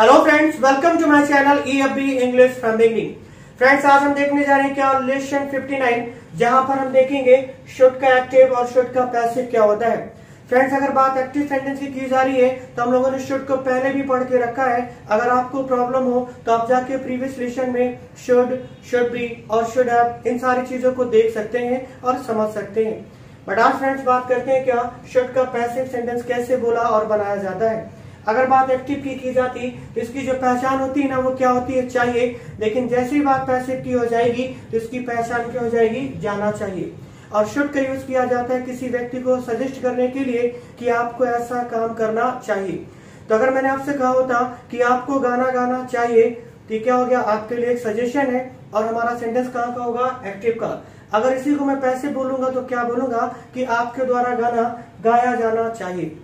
Hello friends welcome to my channel E F B English from beginning friends आज हम देखने जा रहे हैं क्या लेसन 59 जहाँ पर हम देखेंगे शुड का एक्टिव और शुड का पैसिव क्या होता है। फ्रेंड्स अगर बात एक्टिव सेंटेंस की की जा रही है तो हम लोगों ने शुड को पहले भी पढ़ के रखा है। अगर आपको प्रॉब्लम हो तो आप जाके प्रीवियस लेसन में शुड शुड बी और शुड हैव इन सारी चीज़ों को देख सकते हैं और समझ सकते हैं। बट आज फ्रेंड्स बात करते हैं क्या शुड का पैसिव सेंटेंस कैसे बोला और बनाया जाता है। अगर बात एक्टिव की की जाती तो इसकी जो पहचान होती है ना, वो क्या होती है? चाहिए। लेकिन जैसे ही बात पैसिव की हो जाएगी तो इसकी पहचान क्या हो जाएगी? जाना चाहिए। और शुड का यूज़ किया जाता है किसी व्यक्ति को सजेस्ट करने के लिए कि आपको ऐसा काम करना चाहिए। तो अगर मैंने आपसे कहा होता कि आपको गाना गाना चाहिए तो क्या हो गया? आपके लिए एक सजेशन है और हमारा सेंटेंस कहाँ का होगा? एक्टिव का। अगर इसी को मैं पैसे बोलूँगा तो क्या बोलूँगा कि आपके द्वारा गाना गाया जाना चाहिए।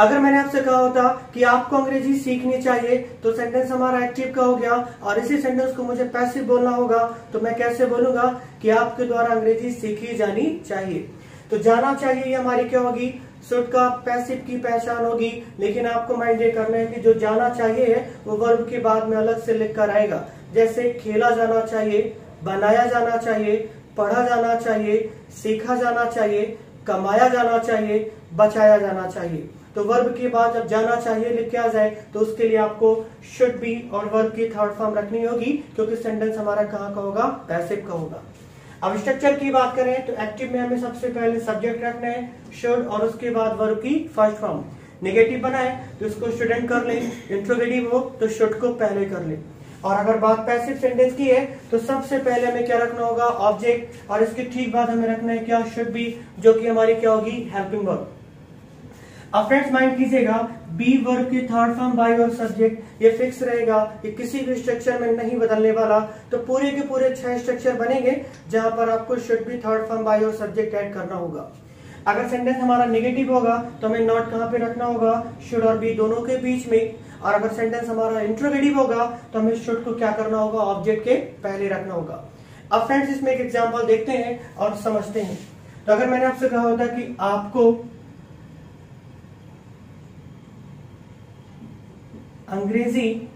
अगर मैंने आपसे कहा होता कि आपको अंग्रेज़ी सीखनी चाहिए तो सेंटेंस हमारा एक्टिव का हो गया, और इसी सेंटेंस को मुझे पैसिव बोलना होगा तो मैं कैसे बोलूँगा कि आपके द्वारा अंग्रेज़ी सीखी जानी चाहिए? तो जाना चाहिए ये हमारी क्या होगी? सुट का पैसिव की पहचान होगी, लेकिन आपको माइंड ये करना है कि जो जाना चाहिए है वो वर्ब के बाद में अलग से लिख कर आएगा। जैसे खेला जाना चाहिए, बनाया जाना चाहिए, पढ़ा जाना चाहिए, सीखा जाना चाहिए, कमाया जाना चाहिए, बचाया जाना चाहिए। तो वर्ब के बाद जब जाना चाहिए, लिख के आ जाए तो उसके लिए आपको शुड बी और वर्ब की थर्ड फॉर्म रखनी होगी, क्योंकि सेंटेंस हमारा कहाँ का होगा? पैसिव का होगा। अब स्ट्रक्चर की बात करें तो एक्टिव में हमें सबसे पहले सब्जेक्ट रखना है शुड और उसके बाद वर्ब की फ़र्स्ट फॉर्म नेगेटिव बनाए तो इसको स्टूडेंट कर ले इंट्रोगेटिव हो तो शुड को पहले कर ले। और अगर बात पैसिव सेंटेंस की है तो सबसे पहले हमें क्या रखना होगा? ऑब्जेक्ट और इसके ठीक बाद हमें रखना है क्या? शुड बी जो कि हमारी क्या होगी? हेल्पिंग वर्ब अब फ्रेंड्स माइंड कीजिएगा बी वर्ब की थर्ड फॉर्म बाई और सब्जेक्ट ये फिक्स रहेगा, ये किसी भी स्ट्रक्चर में नहीं बदलने वाला। तो पूरे के पूरे छह स्ट्रक्चर बनेंगे, जहाँ पर आपको should be third form by और सब्जेक्ट ऐड करना होगा। अगर सेंटेंस हमारा नेगेटिव होगा तो हमें नॉट कहाँ पे रखना होगा? शुड और बी दोनों के बीच में। और अगर सेंटेंस हमारा इंट्रोगेटिव होगा तो हमें शुड को क्या करना होगा? ऑब्जेक्ट के पहले रखना होगा। अब फ्रेंड्स इसमें एक एग्ज़ाम्पल देखते हैं और समझते हैं। तो अगर मैंने आपसे कहा होता कि आपको अंग्रेज़ी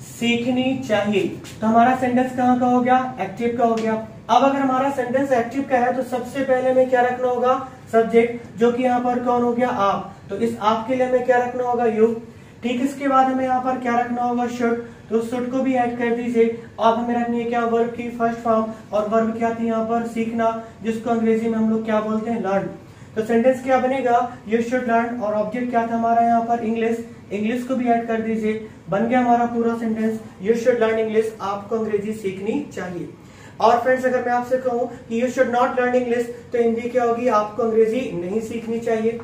सीखनी चाहिए। तो हमारा सेंटेंस कहाँ का हो गया? एक्टिव का हो गया। अब अगर हमारा सेंटेंस एक्टिव का है तो सबसे पहले हमें क्या रखना होगा? सब्जेक्ट जो कि यहाँ पर कौन हो गया? आप। तो इस आप के लिए हमें क्या रखना होगा? यू ठीक इसके बाद हमें यहाँ पर क्या रखना होगा? शुड तो शुड को भी ऐड कर दीजिए। अब हमें रखनी है क्या? वर्ब की फ़र्स्ट फॉर्म और वर्ब क्या थी यहाँ पर? सीखना, जिसको अंग्रेज़ी में हम लोग क्या बोलते हैं? लर्न तो सेंटेंस क्या बनेगा? यू शुड लर्न और ऑब्जेक्ट क्या था हमारा यहाँ पर? इंग्लिश इंग्लिश को भी ऐड कर दीजिए। बन गया हमारा पूरा sentence you should learn English आपको अंग्रेज़ी सीखनी चाहिए। और फ्रेंड्स अगर मैं आपसे कहूँ कि you should not learn English तो हिंदी क्या होगी? आपको अंग्रेज़ी नहीं सीखनी चाहिए।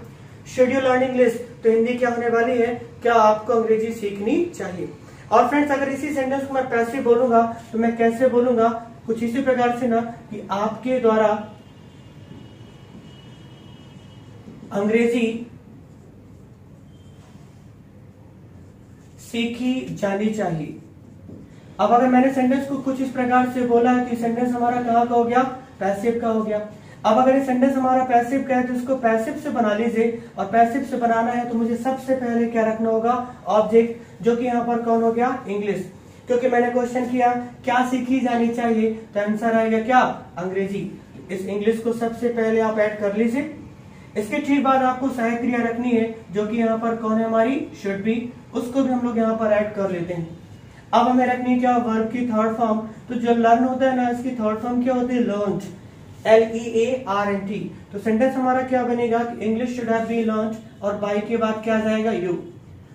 शुड यू लर्न इंग्लिश तो हिंदी क्या होने वाली है? क्या आपको अंग्रेज़ी सीखनी चाहिए? और फ्रेंड्स अगर इसी सेंटेंस को मैं पैसे बोलूँगा तो मैं कैसे बोलूँगा? कुछ इसी प्रकार से ना कि आपके द्वारा अंग्रेज़ी सीखी जानी चाहिए। अब अगर मैंने सेंटेंस को कुछ इस प्रकार से बोला है तो सेंटेंस हमारा कहाँ का हो गया? पैसिव का हो गया। अब अगर ये सेंटेंस हमारा पैसिव का है तो इसको पैसिव से बना लीजिए। और पैसिव से बनाना है तो मुझे सबसे पहले क्या रखना होगा? ऑब्जेक्ट जो कि यहाँ पर कौन हो गया? इंग्लिश क्योंकि मैंने क्वेश्चन किया, क्या सीखी जानी चाहिए? तो आंसर आएगा क्या? अंग्रेज़ी। इस इंग्लिश को सबसे पहले आप ऐड कर लीजिए। इसके ठीक बाद आपको सहायक क्रिया रखनी है, जो कि यहाँ पर कौन है हमारी? शुड बी उसको भी हम लोग यहाँ पर ऐड कर लेते हैं। अब हमें रखनी है क्या? वर्ब की थर्ड फॉर्म तो जब लर्न होता है ना, इसकी थर्ड फॉर्म क्या होती है? Learnt L E A R N T तो सेंटेंस हमारा क्या बनेगा? कि English should have been learnt और बाई के बाद क्या जाएगा? यू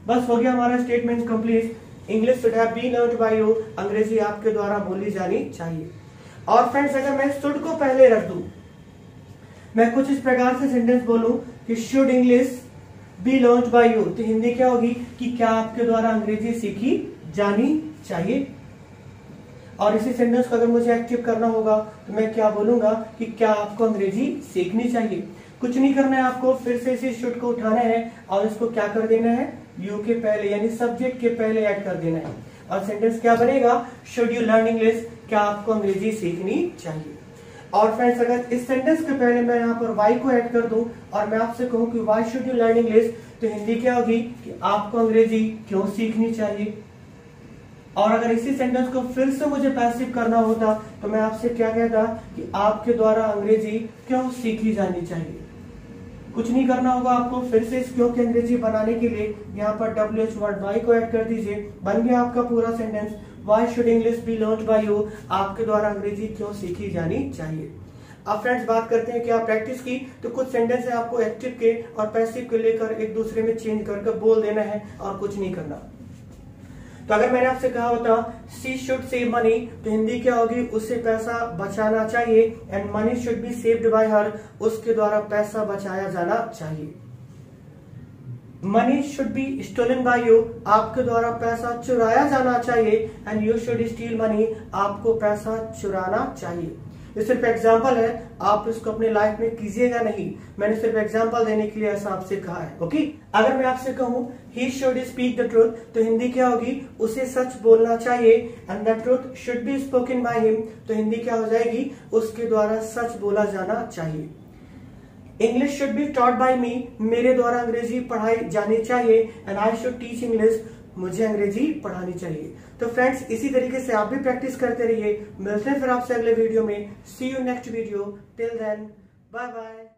बस हो गया हमारा statement complete English should have been learn by you अंग्रेज़ी आपके द्वारा बोली जानी चाहिए। और फ्रेंड्स अगर मैं शुड को पहले रख दू मैं कुछ इस प्रकार से सेंटेंस बोलूँ कि should English be learnt by you तो हिंदी क्या होगी कि क्या आपके द्वारा अंग्रेज़ी सीखी जानी चाहिए? और इसी सेंटेंस को अगर मुझे एक्टिव करना होगा तो मैं क्या बोलूँगा कि क्या आपको अंग्रेज़ी सीखनी चाहिए? कुछ नहीं करना है आपको, फिर से इसी शुड को उठाना है और इसको क्या कर देना है? यू के पहले, यानी सब्जेक्ट के पहले ऐड कर देना है। और सेंटेंस क्या बनेगा? शुड यू लर्न इंग्लिश क्या आपको अंग्रेज़ी सीखनी चाहिए? और फ्रेंड्स अगर इस सेंटेंस के पहले मैं यहाँ पर वाई को ऐड कर दूँ और मैं आपसे कहूँ कि why should you learn English तो हिंदी क्या होगी कि आपको अंग्रेज़ी क्यों सीखनी चाहिए? और अगर इसी सेंटेंस को फिर से मुझे पैसिव करना होता तो मैं आपसे क्या कहता कि आपके द्वारा अंग्रेज़ी क्यों सीखी जानी चाहिए? कुछ नहीं करना होगा आपको, फिर से इस क्यों की अंग्रेज़ी बनाने के लिए यहाँ पर डब्ल्यू एच वर्ड वाई को ऐड कर दीजिए। बन गया आपका पूरा sentence why should English be learn by you आपके द्वारा अंग्रेज़ी क्यों सीखी जानी चाहिए? अब फ्रेंड्स बात करते हैं कि आप प्रैक्टिस की तो कुछ सेंटेंस है आपको एक्टिव के और पैसिव के लेकर एक दूसरे में चेंज करके बोल देना है और कुछ नहीं करना। तो अगर मैंने आपसे कहा होता सी शुड सेव मनी तो हिंदी क्या होगी? उससे पैसा बचाना चाहिए and money should be saved by her उसके द्वारा पैसा बचाया जाना चाहिए। Money should be stolen by you आपके द्वारा पैसा चुराया जाना चाहिए and you should steal money आपको पैसा चुराना चाहिए। ये सिर्फ़ एग्ज़ाम्पल है। आप इसको अपने लाइफ में कीजिएगा नहीं। मैंने सिर्फ़ एग्ज़ाम्पल देने के लिए ऐसा आपसे कहा है ओके अगर मैं आपसे कहूँ he should speak the truth तो हिंदी क्या होगी? उसे सच बोलना चाहिए and the truth should be spoken by him तो हिंदी क्या हो जाएगी? उसके द्वारा सच बोला जाना चाहिए। English should be taught by me मेरे द्वारा अंग्रेज़ी पढ़ाई जानी चाहिए. And I should teach English मुझे अंग्रेज़ी पढ़ानी चाहिए. तो फ्रेंड्स इसी तरीके से आप भी प्रैक्टिस करते रहिए. मिलते हैं फिर आपसे अगले वीडियो में. See you next video till then bye bye